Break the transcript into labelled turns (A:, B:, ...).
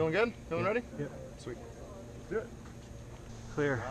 A: Feeling good? Feeling ready?
B: Yep.
A: Sweet.
B: do
A: it Clear.